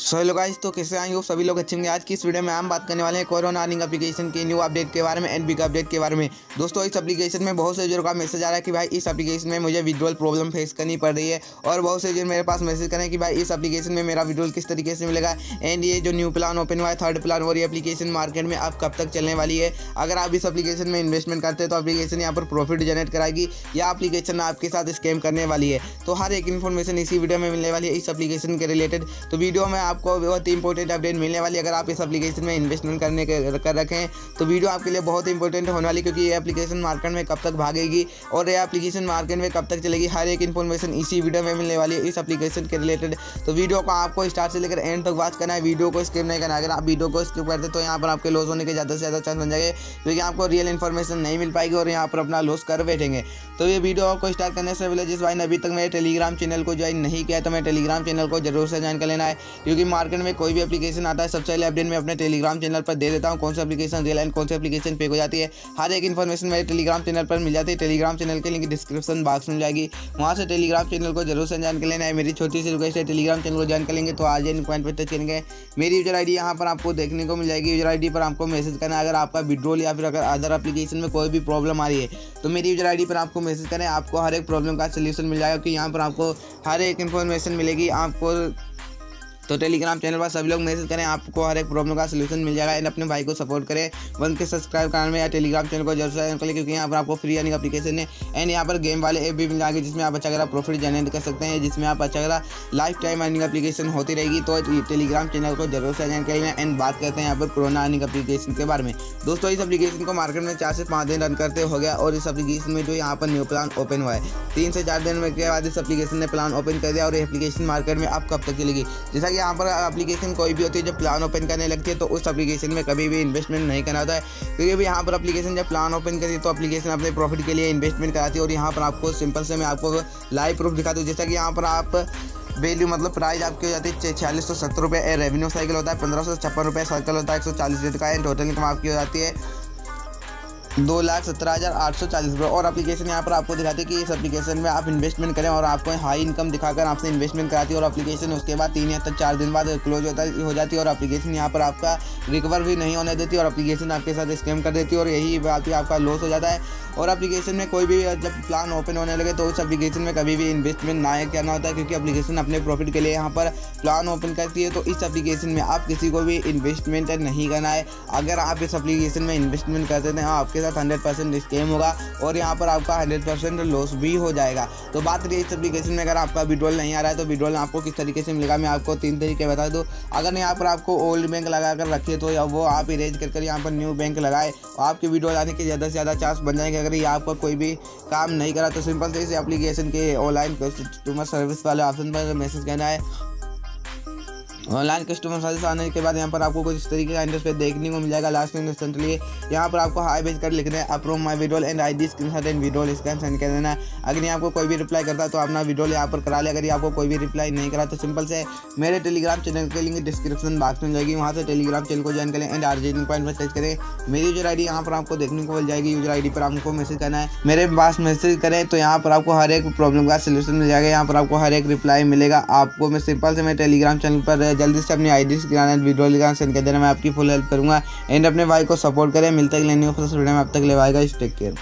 So hello guys तो कैसे आएँगे सभी लोग अच्छे होंगे। आज की इस वीडियो में हम बात करने वाले हैं कोरोना अर्निंग एप्लीकेशन की न्यू अपडेट के बारे में एंड बिग अपडेट के बारे में। दोस्तों, इस एप्लीकेशन में बहुत से यूज़र का मैसेज आ रहा है कि भाई, इस एप्लीकेशन में मुझे विड्रोल प्रॉब्लम फेस करनी पड़ रही है। और बहुत से यूज़र मेरे पास मैसेज करें कि भाई, इस एप्लीकेशन में मेरा विड्रोल किस तरीके से मिलेगा? एंड ये जो न्यू प्लान ओपन हुआ है थर्ड प्लान और ये एप्लीकेशन मार्केट में अब कब तक चलने वाली है? अगर आप इस एप्लीकेशन में इन्वेस्टमेंट करते हैं तो एप्लीकेशन यहाँ पर प्रॉफिट जनरेट कराएगी, या एप्लीकेशन आपके साथ स्कैम करने वाली है। तो हर एक इन्फॉर्मेशन इसी वीडियो में मिलने वाली है, इस एप्लीकेशन के रिलेटेड तो वीडियो में आपको बहुत ही इंपॉर्टेंट अपडेट मिलने वाली अगर आप इस एप्लीकेशन में इन्वेस्टमेंट करने के कर रखें तो वीडियो आपके लिए बहुत इंपॉर्टेंट होने वाली क्योंकि ये एप्लीकेशन मार्केट में कब तक भागेगी और ये एप्लीकेशन मार्केट में कब तक चलेगी, हर एक इन्फॉर्मेशन इसी वीडियो में मिलने वाली है, इस एप्लीकेशन के रिलेटेड तो वीडियो को आपको स्टार्ट से लेकर एंड तक वॉच करना है वीडियो को स्किप नहीं करना। अगर आप वीडियो को स्किप करते तो यहाँ पर आपके लॉस होने के ज़्यादा से ज़्यादा चांस बन जाएँगे, क्योंकि आपको रियल इन्फॉर्मेशन नहीं मिल पाएगी और यहाँ पर अपना लॉस कर बैठेंगे। तो ये वीडियो को स्टार्ट करने से पहले, जिस भाई ने अभी तक मेरे टेलीग्राम चैनल को ज्वाइन नहीं किया तो मैं टेलीग्राम चैनल को ज़रूर से ज्वाइन कर लेना है। क्योंकि मार्केट में कोई भी एप्लीकेशन आता है, सबसे पहले अपडेट मैं अपने टेलीग्राम चैनल पर दे देता हूँ। कौन सी एप्लीकेशन रियल एंड कौन सी एप्लीकेशन पे हो जाती है। हर एक इन्फॉर्मेशन मेरे टेलीग्राम चैनल पर मिल जाती है। टेलीग्राम चैनल की लिंक डिस्क्रिप्शन बॉक्स में जाएगी। वहाँ से टेलीग्राम चैनल को ज़रूर से ज्वाइन कर लेना है। मेरी छोटी सी रिक्वेस्ट है टेलीग्राम चैनल को ज्वाइन कर लेंगे तो आज इन पॉइंट पर टच करेंगे। मेरी यूज़र आई यहाँ पर आपको देखने को मिल जाएगी। यूज़र आई पर आपको मैसेज करना है। अगर आपका विड्रोल या फिर अगर अदर एप्लीकेशन में कोई भी प्रॉब्लम आ रही है तो मेरी यूज़र आई पर आपको मैसेज करें। आपको हर एक प्रॉब्लम का सोल्यूशन मिल जाएगा। कि यहाँ पर आपको हर एक इन्फॉर्मेशन मिलेगी। आपको तो टेलीग्राम चैनल पर सभी लोग मैसेज करें, आपको हर एक प्रॉब्लम का सोल्यूशन मिल जाएगा। एंड अपने भाई को सपोर्ट करें। वन के सब्सक्राइब करने में या टेलीग्राम चैनल को ज़रूर से करें क्योंकि यहाँ पर आपको फ्री अर्निंग एप्लीकेशन है। एंड यहाँ पर गेम वाले ऐप भी मिल जाएँगे, जिसमें आप अच्छा अगर प्रॉफिट जनरेट कर सकते हैं, जिसमें आप अच्छा अगर लाइफ टाइम अर्निंग एप्लीकेशन होती रहेगी। तो टेलीग्राम चैनल को ज़रूर से ज्वाइन करेंगे एंड बात करते हैं यहाँ पर कोरोना अर्निंग एप्लीकेशन के बारे में। दोस्तों, इस एप्लीकेशन को मार्केट में चार से पाँच दिन रन करते हो गया और इस एप्लीकेशन में जो यहाँ पर न्यू प्लान ओपन हुआ है, तीन से चार दिन के बाद इस एप्लीकेशन ने प्लान ओपन कर दिया और एप्लीकेशन मार्केट में अब कब तक चलेगी? जैसा कि यहाँ पर एप्लीकेशन कोई भी होती है, जब प्लान ओपन करने लगती है तो उस एप्लीकेशन में कभी भी इन्वेस्टमेंट नहीं करना होता है। क्योंकि भी यहाँ पर एप्लीकेशन जब प्लान ओपन करती है तो एप्लीकेशन अपने प्रॉफिट के लिए इन्वेस्टमेंट कराती है और यहाँ पर आपको सिंपल से मैं आपको लाइव प्रूफ दिखाती हूँ जैसा कि यहाँ पर आप वैल्यू मतलब प्राइस आपकी हो जाती है छियालीस सौ सत्तर रुपये रेवेन्यू साइकिल होता है, पंद्रह सौ छप्पन रुपये साइकिल होता है, एक सौ चालीस का टोटल इनकम आपकी हो जाती है। दो लाख सत्रह हज़ार आठ सौ चालीस रुपये और एप्लीकेशन यहाँ पर आपको दिखाती है कि इस एप्लीकेशन में आप इन्वेस्टमेंट करें और आपको हाई इनकम दिखाकर आपसे इन्वेस्टमेंट कराती है और एप्लीकेशन उसके बाद तीन या तक चार दिन बाद क्लोज होता हो जाती है और एप्लीकेशन यहाँ पर आपका रिकवर भी नहीं होने देती और एप्लीकेशन आपके साथ स्कैम कर देती है और यही बात आपका लॉस हो जाता है। और एप्लीकेशन में कोई भी जब प्लान ओपन होने लगे तो उस एप्लीकेशन में कभी भी इन्वेस्टमेंट ना करना होता है, क्योंकि एप्लीकेशन अपने प्रॉफिट के लिए यहाँ पर प्लान ओपन करती है। तो इस एप्लीकेशन में आप किसी को भी इन्वेस्टमेंट नहीं करना है। अगर आप इस एप्लीकेशन में इन्वेस्टमेंट करते हैं, आपके साथ हंड्रेड परसेंट स्केम होगा और यहाँ पर आपका हंड्रेड परसेंट लॉस भी हो जाएगा। तो बात रही इस एप्लीकेशन में, अगर आपका विड्रॉल नहीं आ रहा है तो विड्रॉल आपको किस तरीके से मिलेगा, मैं आपको तीन तरीके बता दूँ। अगर यहाँ पर आपको ओल्ड बैंक लगा कर रखे तो या वो आप इरेज कर कर यहाँ पर न्यू बैंक लगाए और आपके विड्रॉल आने के ज़्यादा से ज़्यादा चांस बन जाएँगे। अगर ये आपका कोई भी काम नहीं करा तो सिंपल से इस एप्लीकेशन के ऑनलाइन कस्टमर सर्विस वाले ऑप्शन पर मैसेज करना है। ऑनलाइन कस्टमर सर्विस आने के बाद यहाँ पर आपको कुछ इस तरीके का इंटरफेस देखने को मिल जाएगा लास्ट में लिए। यहाँ पर आपको हाई भेज कर लिखना है। Approve my video and I D screen shot and video scan send कर देना। अगर यहाँ आपको कोई भी रिप्लाई करता है तो अपना वीडियो यहाँ पर करा ले। अगर आपको कोई भी रिप्लाई नहीं करा तो सिंपल से मेरे टेलीग्राम चैनल के लिंक डिस्क्रिप्शन बॉक्स में जाएगी। वहाँ से टेलीग्राम चैनल को ज्वाइन करें एंड आर्जेनिंग पॉइंट पर टच करें। मेरी यूज़र आई डी यहाँ पर आपको देखने को मिल जाएगी। यूज़र आई डी पर आपको मैसेज करना है। मेरे पास मैसेज करें तो यहाँ पर आपको हर एक प्रॉब्लम का सोल्यूशन मिल जाएगा। यहाँ पर आपको हर एक रिप्लाई मिलेगा। आपको मैं सिंपल से मेरे टेलीग्राम चैनल पर जल्दी से अपनी आईडी डी गिराना वीडियो लिखाना सेंड कर देना, मैं आपकी फुल हेल्प करूँगा। एंड अपने भाई को सपोर्ट करें। मिलते हैं वीडियो में। अब तक ले टेक केयर